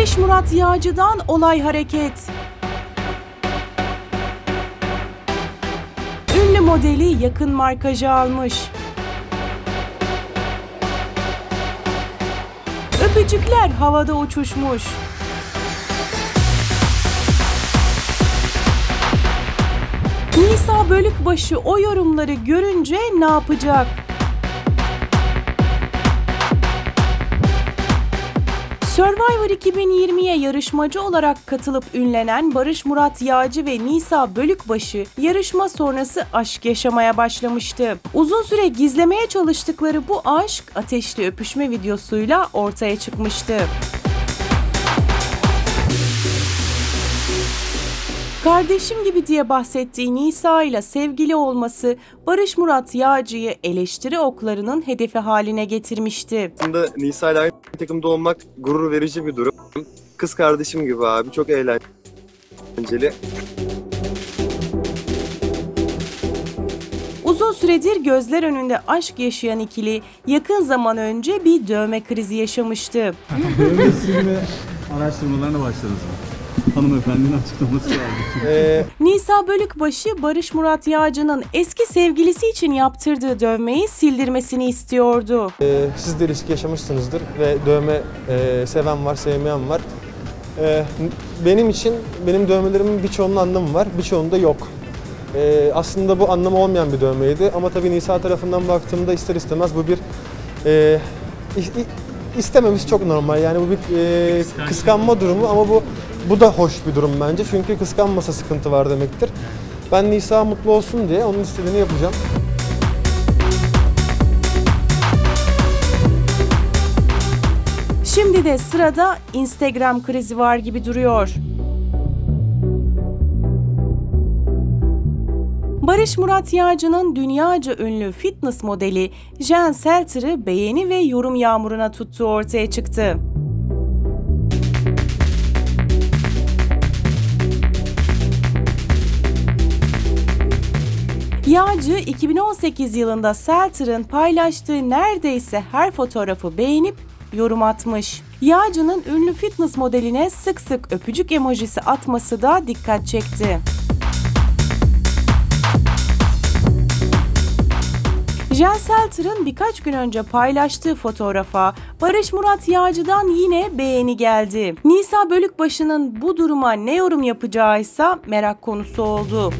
Barış Murat Yağcı'dan olay hareket. Ünlü modeli yakın markajı almış. Öpücükler havada uçuşmuş. Nisa Bölükbaşı o yorumları görünce ne yapacak? Survivor 2020'ye yarışmacı olarak katılıp ünlenen Barış Murat Yağcı ve Nisa Bölükbaşı yarışma sonrası aşk yaşamaya başlamıştı. Uzun süre gizlemeye çalıştıkları bu aşk ateşli öpüşme videosuyla ortaya çıkmıştı. Kardeşim gibi diye bahsettiği Nisa ile sevgili olması Barış Murat Yağcı'yı eleştiri oklarının hedefi haline getirmişti. Aslında Nisa ile aynı takımda olmak gurur verici bir durum. Kız kardeşim gibi abi çok eğlenceli. Uzun süredir gözler önünde aşk yaşayan ikili yakın zaman önce bir dövme krizi yaşamıştı. Dövme silme araştırmalarına başladınız mı? Hanımefendinin açıklaması vardı. Ee, Nisa Bölükbaşı Barış Murat Yağcı'nın eski sevgilisi için yaptırdığı dövmeyi sildirmesini istiyordu. Ee, siz de ilişki yaşamışsınızdır ve dövme e, seven var, sevmeyen var. Ee, benim için benim dövmelerimin birçoğunun anlamı var, birçoğunda yok. Ee, aslında bu anlamı olmayan bir dövmeydi ama tabii Nisa tarafından baktığımda ister istemez bu bir e, istememiz çok normal. Yani bu bir e, kıskanma durumu ama bu bu da hoş bir durum bence çünkü kıskanmasa sıkıntı var demektir. Ben Nisa mutlu olsun diye onun istediğini yapacağım. Şimdi de sırada Instagram krizi var gibi duruyor. Barış Murat Yağcı'nın dünyaca ünlü fitness modeli Jen Selter'ı beğeni ve yorum yağmuruna tuttuğu ortaya çıktı. Yağcı 2018 yılında Selter'ın paylaştığı neredeyse her fotoğrafı beğenip yorum atmış. Yağcı'nın ünlü fitness modeline sık sık öpücük emojisi atması da dikkat çekti. Jen Selter'ın birkaç gün önce paylaştığı fotoğrafa Barış Murat Yağcı'dan yine beğeni geldi. Nisa Bölükbaşı'nın bu duruma ne yorum yapacağı ise merak konusu oldu.